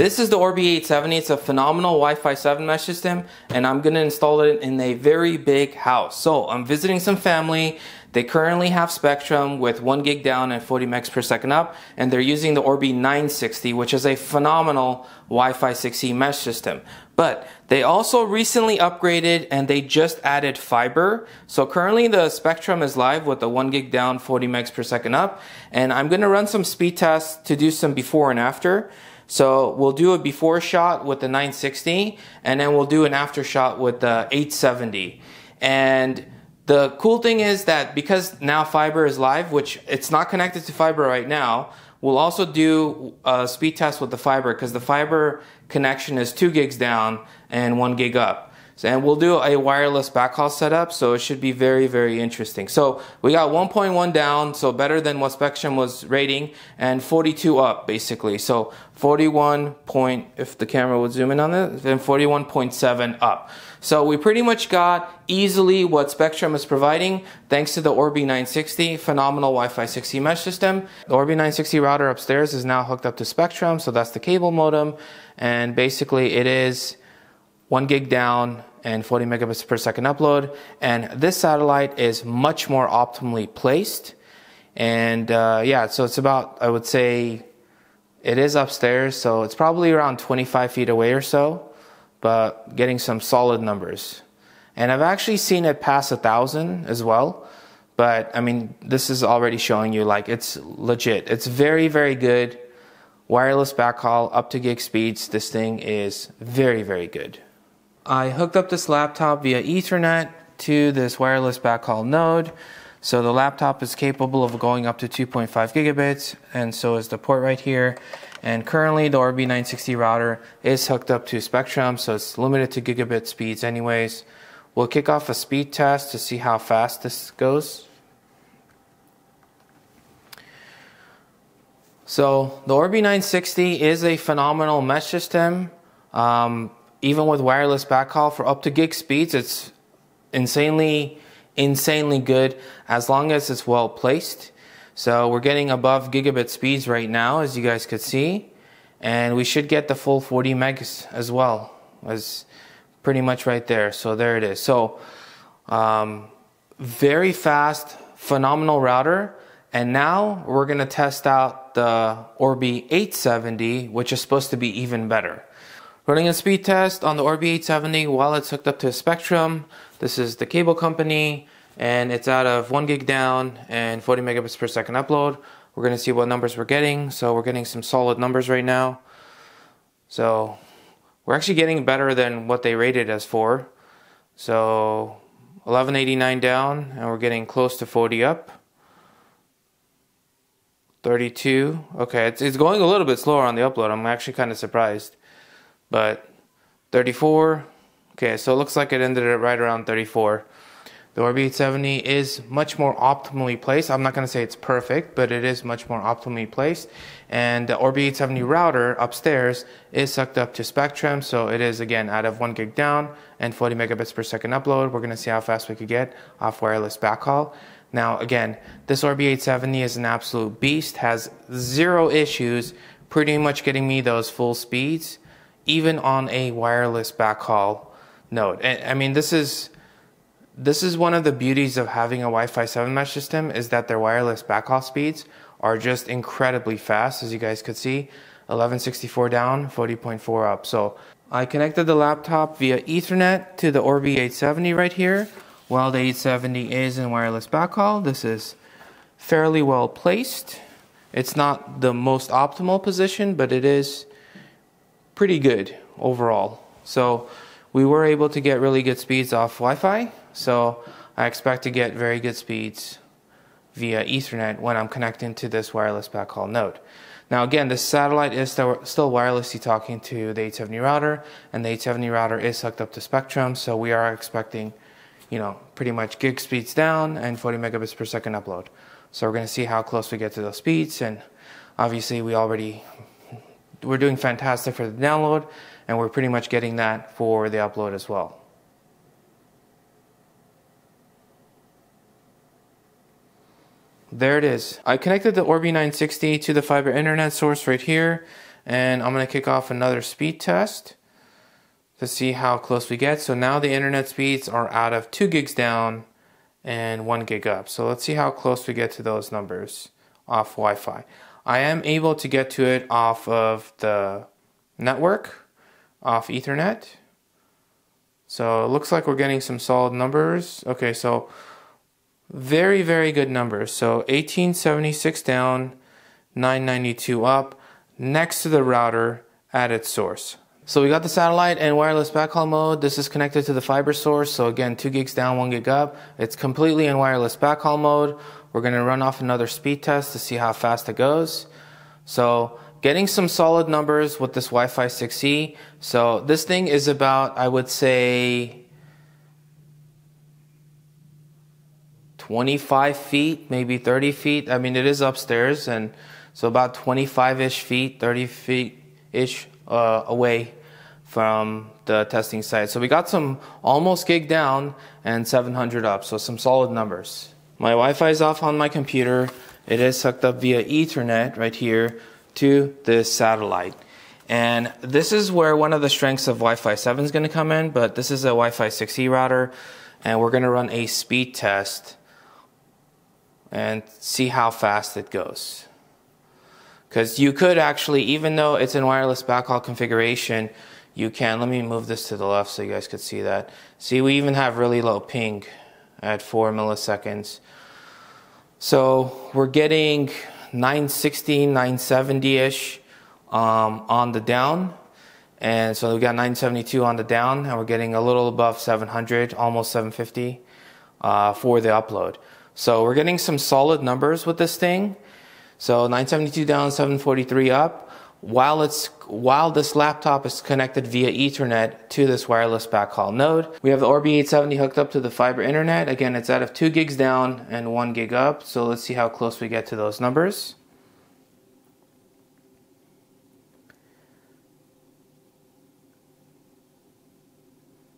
This is the Orbi 870. It's a phenomenal Wi-Fi 7 mesh system and I'm going to install it in a very big house. So I'm visiting some family. They currently have Spectrum with 1 gig down and 40 megs per second up and they're using the Orbi 960 which is a phenomenal Wi-Fi 6E mesh system. But they also recently upgraded and they just added fiber. So currently the Spectrum is live with the 1 gig down, 40 megs per second up. And I'm going to run some speed tests to do some before and after. So we'll do a before shot with the 960 and then we'll do an after shot with the 870. And the cool thing is that because now fiber is live, which it's not connected to fiber right now, we'll also do a speed test with the fiber because the fiber connection is two gigs down and one gig up. And we'll do a wireless backhaul setup, so it should be very, very interesting. So we got 1.1 down, so better than what Spectrum was rating, and 42 up, basically. So 41 point, if the camera would zoom in on it, then 41.7 up. So we pretty much got easily what Spectrum is providing thanks to the Orbi 960 phenomenal Wi-Fi 6E mesh system. The Orbi 960 router upstairs is now hooked up to Spectrum, so that's the cable modem, and basically it is one gig down, and 40 megabits per second upload. And this satellite is much more optimally placed. And uh, yeah, so it's about, I would say, it is upstairs, so it's probably around 25 feet away or so, but getting some solid numbers. And I've actually seen it pass a thousand as well. But I mean, this is already showing you like it's legit. It's very, very good. Wireless backhaul up to gig speeds. This thing is very, very good. I hooked up this laptop via Ethernet to this wireless backhaul node. So the laptop is capable of going up to 2.5 gigabits, and so is the port right here. And currently, the Orbi 960 router is hooked up to Spectrum, so it's limited to gigabit speeds, anyways. We'll kick off a speed test to see how fast this goes. So, the Orbi 960 is a phenomenal mesh system. Um, even with wireless backhaul for up to gig speeds, it's insanely, insanely good as long as it's well placed. So we're getting above gigabit speeds right now, as you guys could see. And we should get the full 40 megs as well, as pretty much right there. So there it is. So um, very fast, phenomenal router. And now we're going to test out the Orbi 870, which is supposed to be even better. Running a speed test on the Orbi 870 while it's hooked up to Spectrum. This is the cable company and it's out of 1 gig down and 40 megabits per second upload. We're going to see what numbers we're getting. So we're getting some solid numbers right now. So we're actually getting better than what they rated us for. So 1189 down and we're getting close to 40 up. 32. Okay, it's, it's going a little bit slower on the upload. I'm actually kind of surprised but 34 okay so it looks like it ended right around 34 the Orbi 870 is much more optimally placed. I'm not going to say it's perfect, but it is much more optimally placed. And the Orbi 870 router upstairs is sucked up to Spectrum, so it is again out of 1 gig down and 40 megabits per second upload. We're going to see how fast we could get off wireless backhaul. Now, again, this Orbi 870 is an absolute beast, has zero issues, pretty much getting me those full speeds even on a wireless backhaul node. And, I mean, this is this is one of the beauties of having a Wi-Fi 7 mesh system is that their wireless backhaul speeds are just incredibly fast, as you guys could see. 1164 down, 40.4 up. So I connected the laptop via Ethernet to the Orbi 870 right here. While the 870 is in wireless backhaul, this is fairly well placed. It's not the most optimal position, but it is pretty good overall. So we were able to get really good speeds off Wi-Fi. So I expect to get very good speeds via Ethernet when I'm connecting to this wireless backhaul node. Now again, this satellite is still, wirelessly talking to the 870 router, and the 870 router is hooked up to Spectrum, so we are expecting, you know, pretty much gig speeds down and 40 megabits per second upload. So we're going to see how close we get to those speeds, and obviously we already we're doing fantastic for the download, and we're pretty much getting that for the upload as well. There it is. I connected the Orbi 960 to the fiber internet source right here, and I'm going to kick off another speed test to see how close we get. So now the internet speeds are out of 2 gigs down and 1 gig up. So let's see how close we get to those numbers off Wi-Fi. I am able to get to it off of the network, off Ethernet. So it looks like we're getting some solid numbers. Okay, so very, very good numbers. So 1876 down, 992 up, next to the router at its source. So we got the satellite and wireless backhaul mode. This is connected to the fiber source. So again, 2 gigs down, 1 gig up. It's completely in wireless backhaul mode. We're going to run off another speed test to see how fast it goes. So getting some solid numbers with this Wi-Fi 6E. So this thing is about, I would say, 25 feet, maybe 30 feet. I mean, it is upstairs, and so about 25-ish feet, 30 feet-ish uh, away from the testing site. So we got some almost gig down and 700 up, so some solid numbers. My Wi-Fi is off on my computer. It is hooked up via Ethernet right here to this satellite. And this is where one of the strengths of Wi-Fi 7 is going to come in, but this is a Wi-Fi 6E router, and we're going to run a speed test and see how fast it goes. Because you could actually, even though it's in wireless backhaul configuration, you can, let me move this to the left so you guys could see that. See, we even have really low ping at 4 milliseconds. So we're getting 960, 970-ish um, on the down. And so we got 972 on the down, and we're getting a little above 700, almost 750 uh, for the upload. So we're getting some solid numbers with this thing. So 972 down, 743 up while it's while this laptop is connected via Ethernet to this wireless backhaul node. We have the Orbi 870 hooked up to the fiber internet. Again, it's out of 2 gigs down and 1 gig up. So let's see how close we get to those numbers.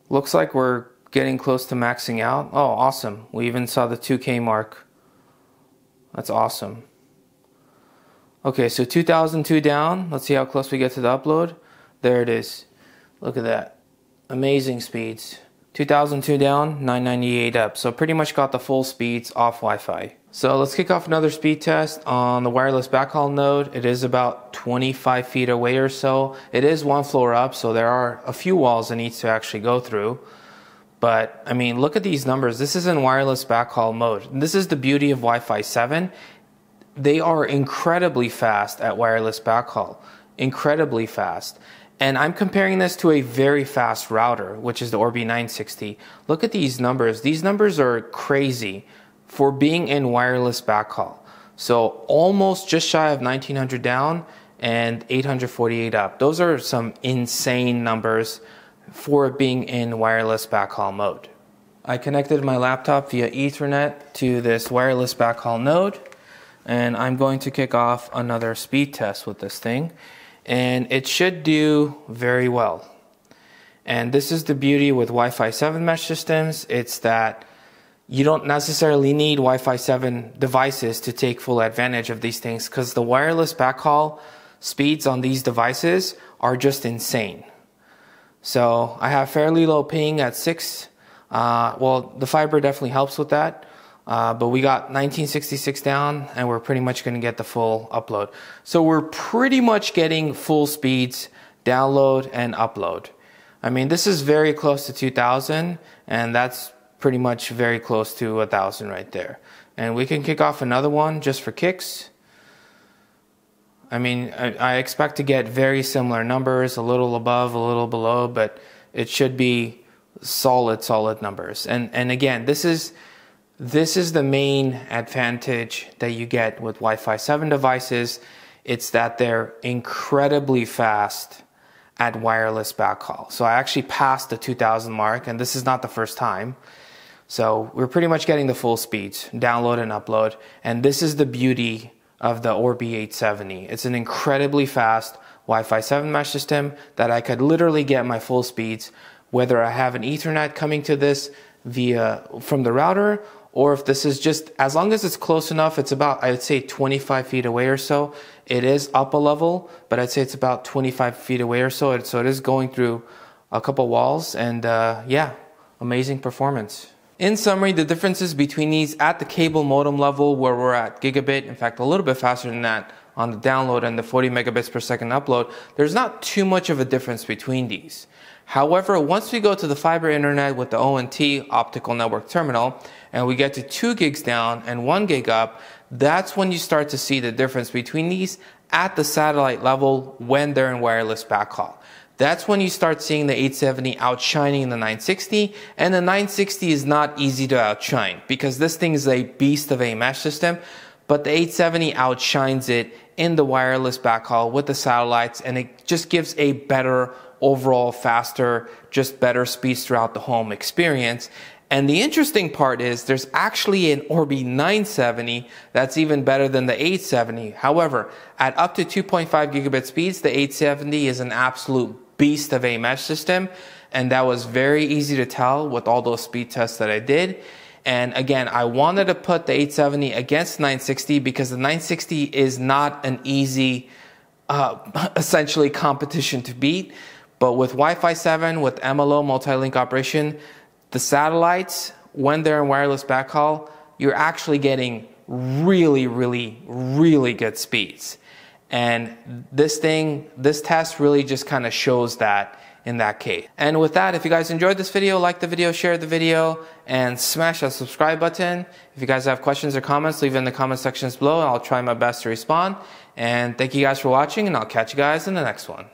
Looks like we're getting close to maxing out. Oh, awesome. We even saw the 2K mark. That's awesome. Okay, so 2002 down. Let's see how close we get to the upload. There it is. Look at that. Amazing speeds. 2002 down, 998 up. So pretty much got the full speeds off Wi-Fi. So let's kick off another speed test on the wireless backhaul node. It is about 25 feet away or so. It is one floor up, so there are a few walls it needs to actually go through. But I mean, look at these numbers. This is in wireless backhaul mode. This is the beauty of Wi-Fi 7 they are incredibly fast at wireless backhaul, incredibly fast. And I'm comparing this to a very fast router, which is the Orbi 960. Look at these numbers. These numbers are crazy for being in wireless backhaul. So almost just shy of 1900 down and 848 up. Those are some insane numbers for being in wireless backhaul mode. I connected my laptop via Ethernet to this wireless backhaul node and I'm going to kick off another speed test with this thing and it should do very well. And this is the beauty with Wi-Fi 7 mesh systems. It's that you don't necessarily need Wi-Fi 7 devices to take full advantage of these things because the wireless backhaul speeds on these devices are just insane. So I have fairly low ping at 6. Uh, well, the fiber definitely helps with that. Uh, but we got 1966 down and we're pretty much going to get the full upload. So we're pretty much getting full speeds download and upload. I mean, this is very close to 2000 and that's pretty much very close to 1000 right there. And we can kick off another one just for kicks. I mean, I, I expect to get very similar numbers, a little above, a little below, but it should be solid, solid numbers. And, and again, this is, this is the main advantage that you get with Wi-Fi 7 devices. It's that they're incredibly fast at wireless backhaul. So I actually passed the 2000 mark and this is not the first time. So we're pretty much getting the full speeds, download and upload. And this is the beauty of the Orbi 870. It's an incredibly fast Wi-Fi 7 mesh system that I could literally get my full speeds, whether I have an ethernet coming to this via from the router or if this is just, as long as it's close enough, it's about, I would say 25 feet away or so. It is up a level, but I'd say it's about 25 feet away or so. So it is going through a couple walls and uh, yeah, amazing performance. In summary, the differences between these at the cable modem level where we're at gigabit, in fact, a little bit faster than that on the download and the 40 megabits per second upload, there's not too much of a difference between these. However, once we go to the fiber internet with the ONT optical network terminal and we get to 2 gigs down and 1 gig up, that's when you start to see the difference between these at the satellite level when they're in wireless backhaul. That's when you start seeing the 870 outshining the 960, and the 960 is not easy to outshine because this thing is a beast of a mesh system, but the 870 outshines it in the wireless backhaul with the satellites, and it just gives a better overall faster, just better speeds throughout the home experience. And the interesting part is there's actually an Orbi 970 that's even better than the 870. However, at up to 2.5 gigabit speeds, the 870 is an absolute beast of a mesh system. And that was very easy to tell with all those speed tests that I did. And again, I wanted to put the 870 against 960 because the 960 is not an easy, uh, essentially competition to beat. But with Wi-Fi 7, with MLO multi-link operation, the satellites, when they're in wireless backhaul, you're actually getting really, really, really good speeds. And this thing, this test really just kind of shows that in that case. And with that, if you guys enjoyed this video, like the video, share the video, and smash that subscribe button. If you guys have questions or comments, leave it in the comment sections below, and I'll try my best to respond. And thank you guys for watching, and I'll catch you guys in the next one.